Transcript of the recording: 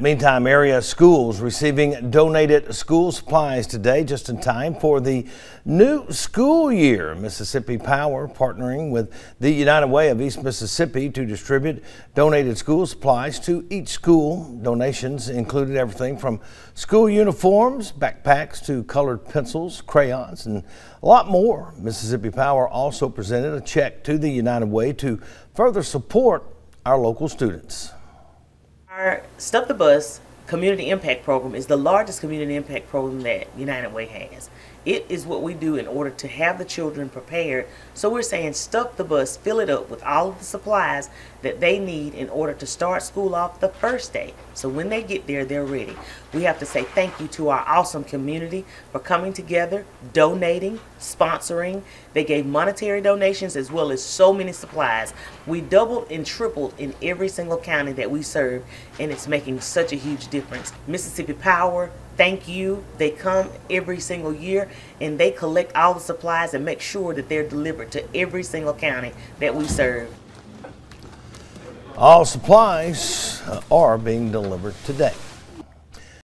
Meantime, area schools receiving donated school supplies today just in time for the new school year. Mississippi Power partnering with the United Way of East Mississippi to distribute donated school supplies to each school. Donations included everything from school uniforms, backpacks to colored pencils, crayons, and a lot more. Mississippi Power also presented a check to the United Way to further support our local students. Our Stuff the Bus Community Impact Program is the largest community impact program that United Way has. It is what we do in order to have the children prepared. So we're saying stuff the bus, fill it up with all of the supplies that they need in order to start school off the first day. So when they get there, they're ready. We have to say thank you to our awesome community for coming together, donating, sponsoring. They gave monetary donations as well as so many supplies. We doubled and tripled in every single county that we serve, and it's making such a huge difference. Mississippi Power, thank you. They come every single year and they collect all the supplies and make sure that they're delivered to every single county that we serve. All supplies uh, are being delivered today.